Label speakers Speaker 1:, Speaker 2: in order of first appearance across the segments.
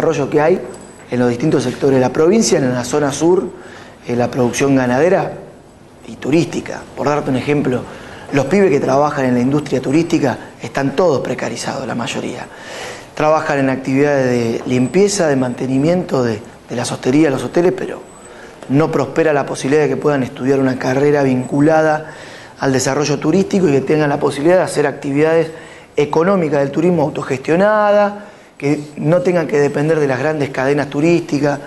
Speaker 1: desarrollo que hay en los distintos sectores de la provincia, en la zona sur, en la producción ganadera y turística. Por darte un ejemplo, los pibes que trabajan en la industria turística están todos precarizados, la mayoría. Trabajan en actividades de limpieza, de mantenimiento de, de las hosterías, los hoteles, pero no prospera la posibilidad de que puedan estudiar una carrera vinculada al desarrollo turístico y que tengan la posibilidad de hacer actividades económicas del turismo autogestionada, que no tengan que depender de las grandes cadenas turísticas.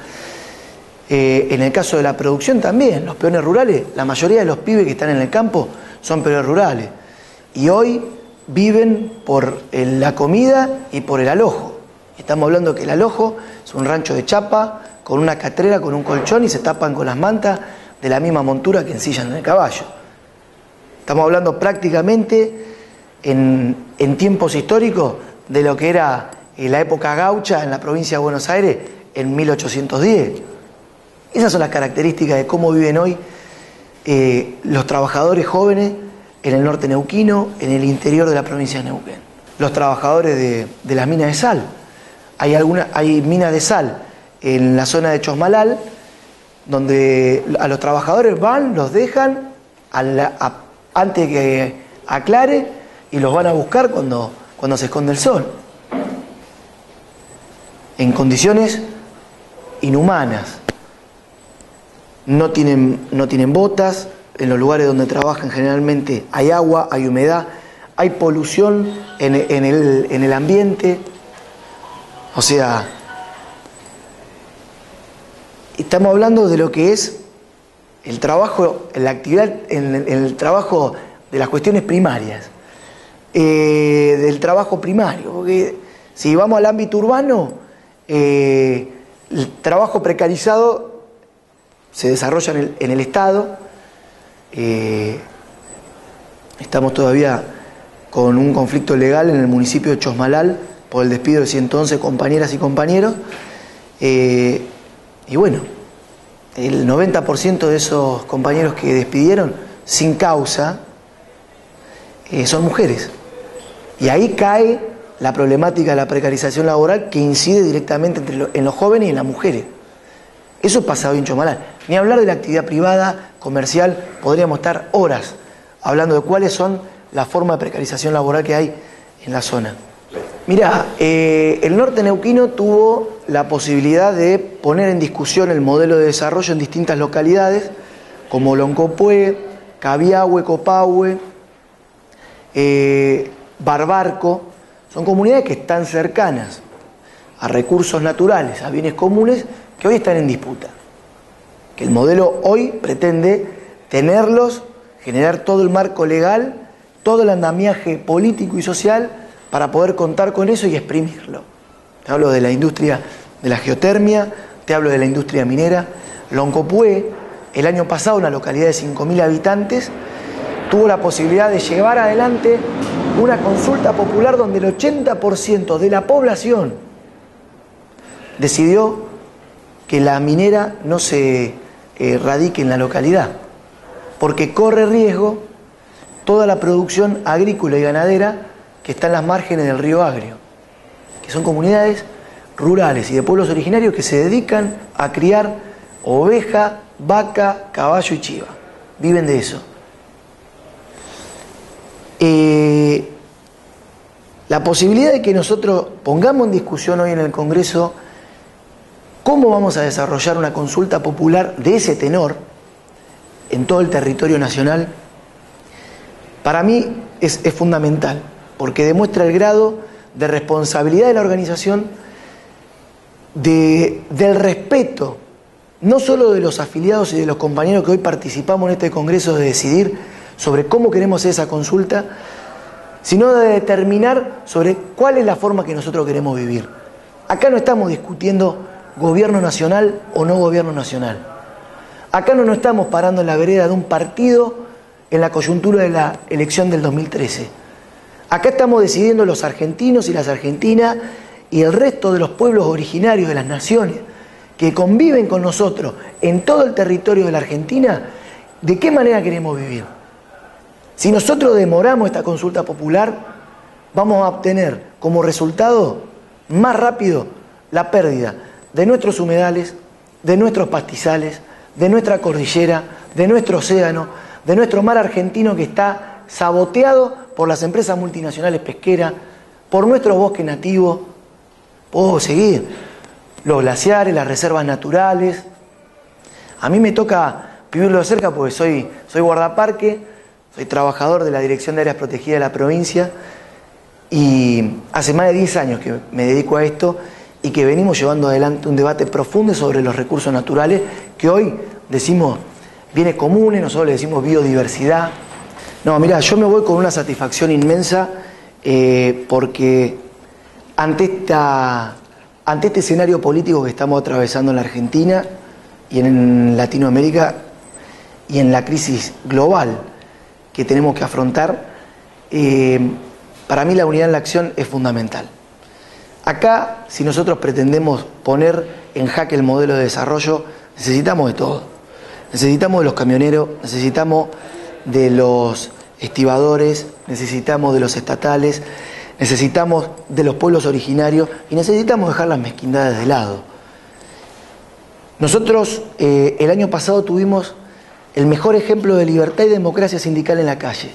Speaker 1: Eh, en el caso de la producción también, los peones rurales, la mayoría de los pibes que están en el campo son peones rurales. Y hoy viven por la comida y por el alojo. Estamos hablando que el alojo es un rancho de chapa con una catrera, con un colchón y se tapan con las mantas de la misma montura que ensillan en el caballo. Estamos hablando prácticamente en, tiempos históricos de lo que era la época gaucha en la provincia de Buenos Aires en 1810. Esas son las características de cómo viven hoy eh, los trabajadores jóvenes en el norte neuquino, en el interior de la provincia de Neuquén. Los trabajadores de, las minas de sal. Hay, alguna, hay minas de sal en la zona de Chosmalal, donde a los trabajadores van, los dejan a a, antes que aclare y los van a buscar cuando, cuando se esconde el sol. En condiciones inhumanas. No tienen, no tienen botas, en los lugares donde trabajan generalmente hay agua, hay humedad, hay polución en, el, en el ambiente. O sea, estamos hablando de lo que es el trabajo, la actividad, en, el trabajo de las cuestiones primarias, eh, del trabajo primario, porque si vamos al ámbito urbano, eh, el trabajo precarizado se desarrolla en el, Estado, eh, estamos todavía con un conflicto legal en el municipio de Chosmalal por el despido de 111 compañeras y compañeros, y bueno, el 90% de esos compañeros que despidieron sin causa eh, son mujeres. Y ahí cae la problemática de la precarización laboral que incide directamente entre en los jóvenes y en las mujeres. Eso pasa hoy en Chomalán. Ni hablar de la actividad privada, comercial, podríamos estar horas hablando de cuáles son las formas de precarización laboral que hay en la zona. Mirá, eh, el norte neuquino tuvo la posibilidad de poner en discusión el modelo de desarrollo en distintas localidades, como Loncopué, Cabiahue, Copahue, eh, Barbarco. Son comunidades que están cercanas a recursos naturales, a bienes comunes, que hoy están en disputa. Que el modelo hoy pretende tenerlos, generar todo el marco legal, todo el andamiaje político y social para poder contar con eso y exprimirlo. Te hablo de la industria de la geotermia, te hablo de la industria minera. Loncopué, el año pasado, una localidad de 5.000 habitantes, tuvo la posibilidad de llevar adelante una consulta popular donde el 80% de la población decidió que la minera no se eh, radique en la localidad, porque corre riesgo toda la producción agrícola y ganadera que están en las márgenes del río Agrio, que son comunidades rurales y de pueblos originarios que se dedican a criar oveja, vaca, caballo y chiva. Viven de eso. Eh, la posibilidad de que nosotros pongamos en discusión hoy en el Congreso cómo vamos a desarrollar una consulta popular de ese tenor en todo el territorio nacional, para mí es fundamental porque demuestra el grado de responsabilidad de la organización, del respeto, no solo de los afiliados y de los compañeros que hoy participamos en este Congreso de decidir sobre cómo queremos esa consulta, sino de determinar sobre cuál es la forma que nosotros queremos vivir. Acá no estamos discutiendo gobierno nacional o no gobierno nacional. Acá no nos estamos parando en la vereda de un partido en la coyuntura de la elección del 2013. Acá estamos decidiendo los argentinos y las argentinas y el resto de los pueblos originarios de las naciones que conviven con nosotros en todo el territorio de la Argentina, de qué manera queremos vivir. Si nosotros demoramos esta consulta popular, vamos a obtener como resultado más rápido la pérdida de nuestros humedales, de nuestros pastizales, de nuestra cordillera, de nuestro océano, de nuestro mar argentino que está saboteado por las empresas multinacionales pesqueras, por nuestro bosque nativo. Puedo seguir. Los glaciares, las reservas naturales. A mí me toca vivirlo de cerca porque soy, soy guardaparque, soy trabajador de la Dirección de Áreas Protegidas de la provincia y hace más de 10 años que me dedico a esto y que venimos llevando adelante un debate profundo sobre los recursos naturales que hoy decimos bienes comunes, nosotros le decimos biodiversidad. No, mira, yo me voy con una satisfacción inmensa eh, porque ante, esta, ante este escenario político que estamos atravesando en la Argentina y en Latinoamérica y en la crisis global que tenemos que afrontar, eh, para mí la unidad en la acción es fundamental. Acá, si nosotros pretendemos poner en jaque el modelo de desarrollo, necesitamos de todo. Necesitamos de los camioneros, necesitamos de los estibadores, necesitamos de los estatales, necesitamos de los pueblos originarios y necesitamos dejar las mezquindades de lado. Nosotros eh, el año pasado tuvimos el mejor ejemplo de libertad y democracia sindical en la calle.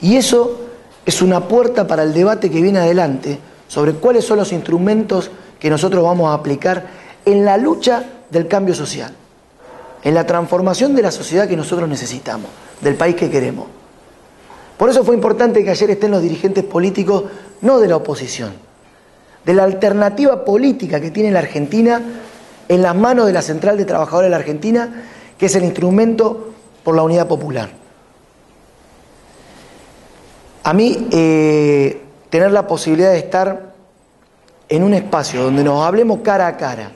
Speaker 1: Y eso es una puerta para el debate que viene adelante sobre cuáles son los instrumentos que nosotros vamos a aplicar en la lucha del cambio social, en la transformación de la sociedad que nosotros necesitamos, del país que queremos. Por eso fue importante que ayer estén los dirigentes políticos, no de la oposición, de la alternativa política que tiene la Argentina en las manos de la Central de Trabajadores de la Argentina, que es el instrumento por la unidad popular. A mí, eh, tener la posibilidad de estar en un espacio donde nos hablemos cara a cara,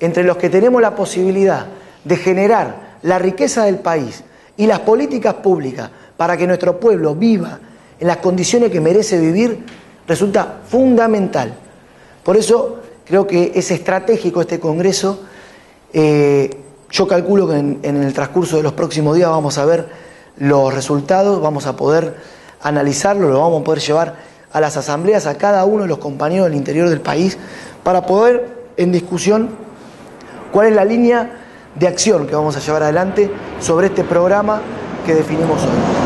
Speaker 1: entre los que tenemos la posibilidad de generar la riqueza del país y las políticas públicas para que nuestro pueblo viva en las condiciones que merece vivir, resulta fundamental. Por eso creo que es estratégico este Congreso. Eh, yo calculo que en, el transcurso de los próximos días vamos a ver los resultados, vamos a poder analizarlo, lo vamos a poder llevar a las asambleas, a cada uno de los compañeros del interior del país, para poder en discusión cuál es la línea de acción que vamos a llevar adelante sobre este programa que definimos hoy.